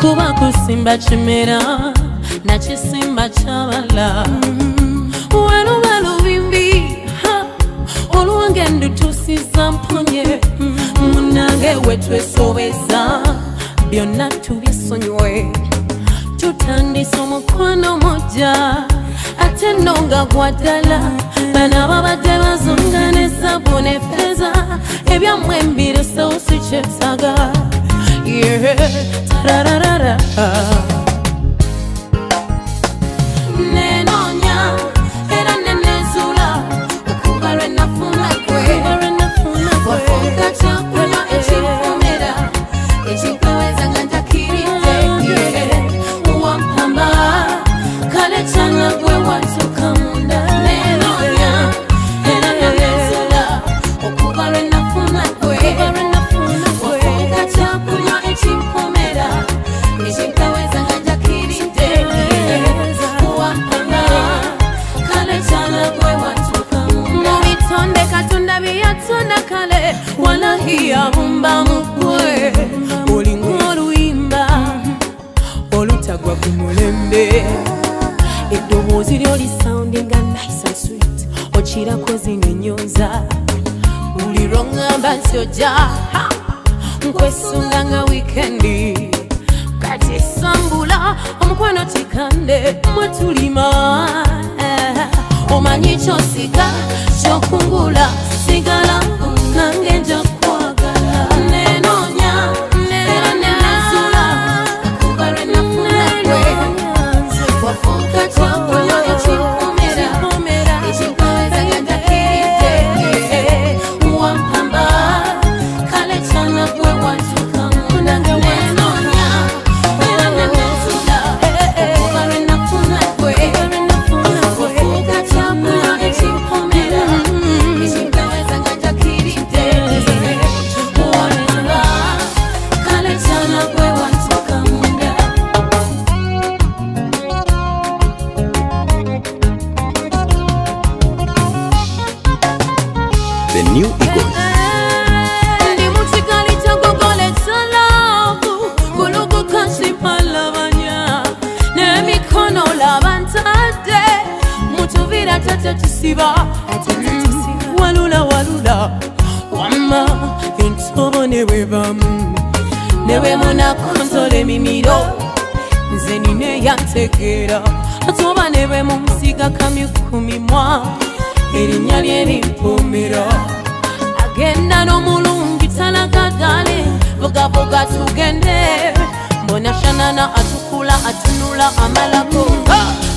kuba kusimba kimera nakisimba kyabala weluba lubimbi olwange ndutusiza mponye munange wetwesobeza byonna tubisonywe tutandisa omukwano mujja ate nonga gwaddala bana babadde bazunga nesabu nefeza ebyamwembiresawo si kyetaga here. Da, da, da, da. wanahia mumba mukwe olinga oluyimba olutagwa ku mulembe eddoboozi lyo lisaundi nga nice and sweet okirako zinenyoza buli lwoŋŋamba nti oja nkwesunga nga wikendi kati sambula omukwano tikande mwetulima eh, omanyi kyosiga kyokungula sigalau don't. de New Eagles. Ni musicalizó con colezalado, con loco casi para la baña. Ne mi cono lavantate, mucho vida tata chisiba. Walula erinnya lyerikumiro agenda nomulungi talagagale vugavuga tugende mbonashanana atukula atunula amalago ah!